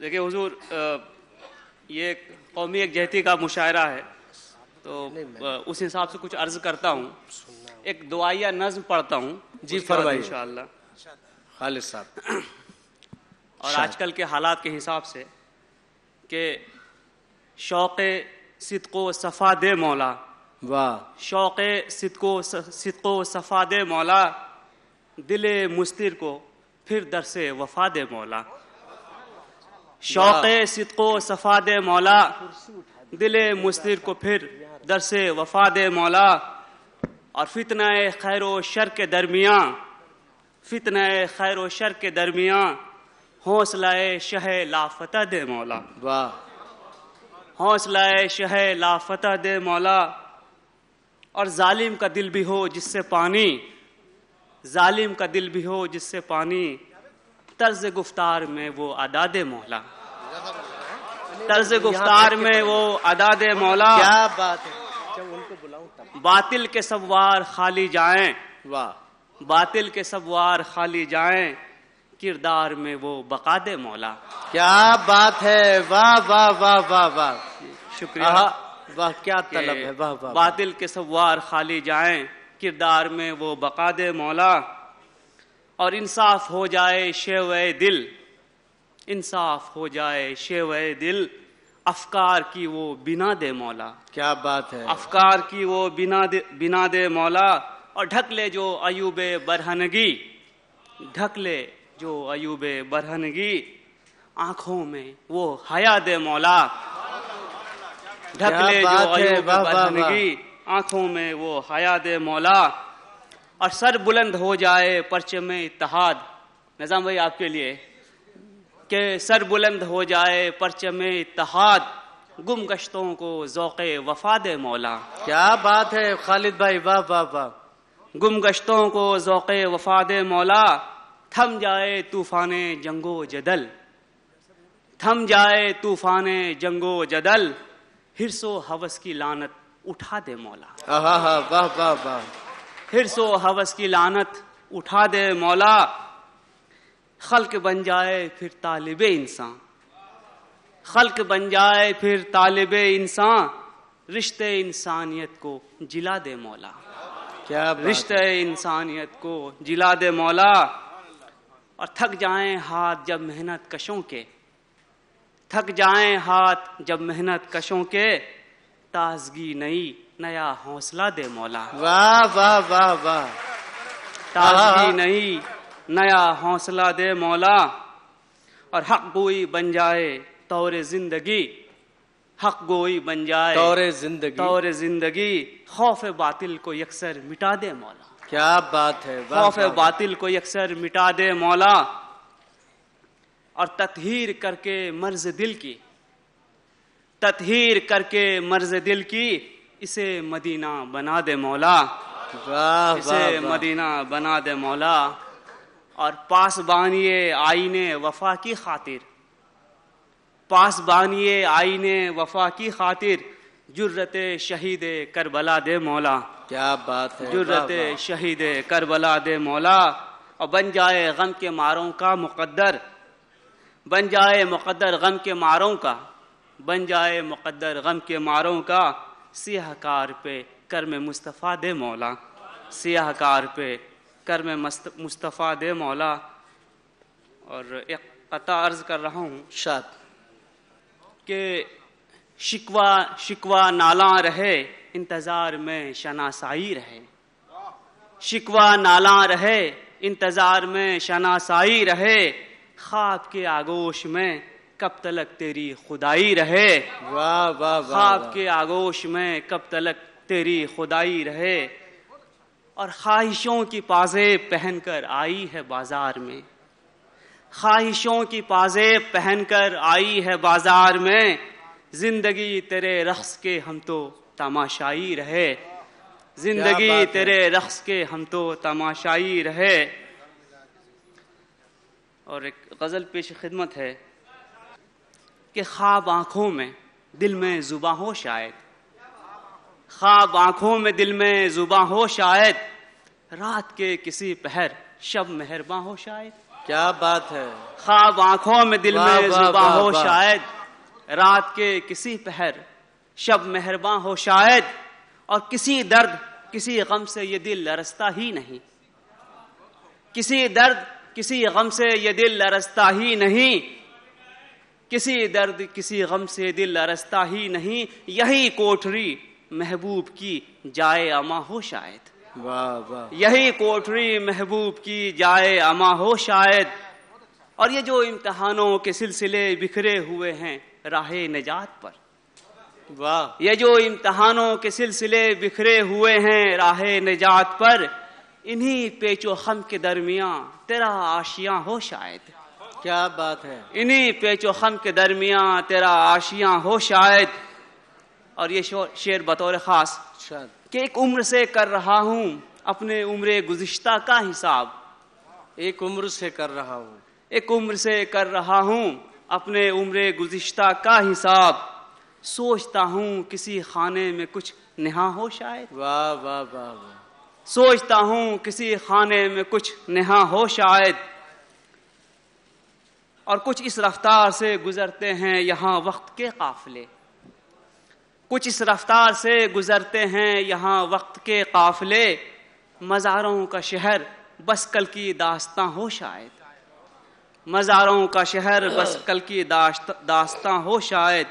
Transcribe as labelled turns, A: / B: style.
A: دیکھیں حضور یہ قومی ایک جہتی کا مشاعرہ ہے۔ تو اس حساب سے کچھ عرض کرتا ہوں۔ ایک دعائیہ نظم پڑھتا ہوں۔
B: جی فرمائیے۔
A: انشاءاللہ۔
B: خالد صاحب۔
A: اور آج کل کے حالات کے حساب سے کہ شوق صدق و صفا دے مولا۔
B: واہ۔
A: شوق صدق و صدق و صفا دے مولا۔ دل مستر کو پھر در سے وفا دے مولا۔ شوق صدق و صفا دے مولا دل مستر کو پھر در سے وفا دے مولا اور فتنہ خیر و شر کے درمیان فتنہ خیر و شر کے درمیان حوصلہ شہ لافتہ دے مولا۔
B: واہ۔
A: حوصلہ شہ لافتہ دے مولا اور ظالم کا دل بھی ہو جس سے پانی ظالم کا دل بھی ہو جس سے پانی۔ طرز گفتار میں وہ ادا دے مولا طرز گفتار میں وہ ادا دے مولا۔
B: کیا بات ہے؟
A: باطل کے سوار خالی جائیں۔
B: واہ۔
A: باطل کے سوار خالی جائیں۔ کردار میں وہ بقا دے مولا۔
B: کیا بات ہے؟ واہ واہ واہ واہ واہ۔
A: شکریہ۔
B: واہ کیا طلب ہے؟ واہ واہ۔
A: باطل کے سوار خالی جائیں۔ کردار میں وہ بقا دے مولا۔ اور انصاف ہو جائے شیو دل۔ انصاف ہو جائے شیو دل۔ افکار کی وہ بنا دے مولا۔
B: کیا بات ہے؟
A: افکار کی وہ بنا دے بنا دے مولا۔ اور ڈھک لے جو ایوب برہنگی۔ ڈھک لے جو ایوب برہنگی۔ آنکھوں میں وہ حیا دے مولا۔ ڈھک لے جو ایوب۔ برہنگی۔ آنکھوں میں وہ حیا دے مولا۔ اور سر بلند ہو جائے پرچم اتحاد۔ نظام بھائی آپ کے لیے کہ سر بلند ہو جائے پرچم اتحاد۔ گم گشتوں کو ذوق وفا دے مولا۔
B: کیا بات ہے خالد بھائی واہ واہ واہ۔
A: گم گشتوں کو ذوق وفا دے مولا۔ تھم جائے طوفان جنگ و جدل۔ تھم جائے طوفان جنگ و جدل۔ ہرس و حوث کی لانت اٹھا دے مولا۔
B: واہ واہ واہ۔
A: ہرس و حوث کی لانت اٹھا دے مولا۔ خلق بن جائے پھر طالب انسان۔ خلق بن جائے پھر طالب انسان۔ رشتے انسانیت کو جلا دے مولا۔
B: کیا
A: رشتے انسانیت کو جلا دے مولا۔ اور تھک جائیں ہاتھ جب محنت کشوں کے۔ تھک جائیں ہاتھ جب محنت کشوں کے۔ تازگی نئی نیا حوصلہ دے مولا۔
B: واہ واہ واہ واہ۔
A: تازگی نئی نیا حوصلہ دے مولا۔ اور حق گوئی بن جائے طور زندگی۔ حق گوئی بن جائے
B: دور زندگی۔
A: طور زندگی۔ خوف باطل کو یکسر مٹا دے مولا۔
B: کیا بات ہے
A: خوف۔ باطل کو یکسر مٹا دے مولا۔ اور تطہیر کر کے مرض دل کی۔ تطہیر کر کے مرض دل کی۔ اسے مدینہ بنا دے مولا۔ اسے مدینہ بنا دے مولا۔ اور پاس بانیے آئینے وفا کی خاطر۔ پاس بانیے آئینے وفا کی خاطر جرت شہید کربلا دے مولا۔
B: کیا بات ہے
A: جرت۔ شہید کربلا دے مولا۔ اور بن جائے غم کے ماروں کا مقدر۔ بن جائے مقدر غم کے ماروں کا۔ بن جائے مقدر غم کے ماروں کا۔ سیاہ کار پہ کرم مصطفیٰ دے مولا۔ سیاہ کار پہ کرم مست- مصطفیٰ دے مولا۔ اور ایک قطع عرض کر رہا ہوں
B: شاد،
A: کہ شکوا شکوا نالاں رہے، انتظار میں شناسائی رہے۔ شکوا نالاں رہے، انتظار میں شناسائی رہے۔ خواب کے آگوش میں کب تلک تیری خدائی رہے؟
B: واہ واہ واہ
A: خواب۔ کے آگوش میں کب تلک تیری خدائی رہے؟ اور خواہشوں کی پازیب پہن کر آئی ہے بازار میں۔ خواہشوں کی پازیب پہن کر آئی ہے بازار میں۔ زندگی تیرے رقص کے ہم تو تماشائی رہے۔ زندگی۔ تیرے رقص کے ہم تو تماشائی رہے۔ اور ایک غزل پیش خدمت ہے۔ کہ خواب آنکھوں میں دل میں زباں ہو شاید۔ خواب آنکھوں میں دل میں زباں ہو شاید۔ رات کے کسی پہر شب مہرباں ہو شاید۔
B: کیا بات ہے؟
A: خواب آنکھوں میں دل میں زباں ہو۔ شاید۔ رات کے کسی پہر شب مہرباں ہو شاید۔ اور کسی درد کسی غم سے یہ دل لرستا ہی نہیں۔ کسی درد کسی غم سے یہ دل لرستا ہی نہیں۔ کسی درد کسی غم سے دل لرستا ہی نہیں یہی کوٹری محبوب کی جائے اما ہو شاید۔
B: واہ واہ۔
A: یہی کوٹری محبوب کی جائے اما ہو شاید۔ اور یہ جو امتحانوں کے سلسلے بکھرے ہوئے ہیں راہ نجات پر۔
B: واہ۔
A: یہ جو امتحانوں کے سلسلے بکھرے ہوئے ہیں راہ نجات پر انہی پیچ و خم کے درمیان تیرا آشیاں ہو شاید۔
B: کیا بات ہے؟
A: انہی پیچ و خم کے درمیان تیرا آشیاں ہو شاید۔ اور یہ شعر بطور خاص
B: شاد
A: کہ ایک عمر سے کر رہا ہوں اپنے عمر گزشتہ کا حساب۔
B: ایک عمر سے کر رہا ہوں۔
A: ایک عمر سے کر رہا ہوں اپنے عمر گزشتہ کا حساب۔ سوچتا ہوں کسی خانے میں کچھ نہا ہو شاید۔
B: واہ واہ واہ واہ۔
A: سوچتا ہوں کسی خانے میں کچھ نہا ہو شاید۔ اور کچھ اس رفتار سے گزرتے ہیں یہاں وقت کے قافلے۔ کچھ اس رفتار سے گزرتے ہیں یہاں وقت کے قافلے۔ مزاروں کا شہر بس کل کی داستان ہو شاید۔ مزاروں کا شہر بس کل کی داشت- ہو شاید۔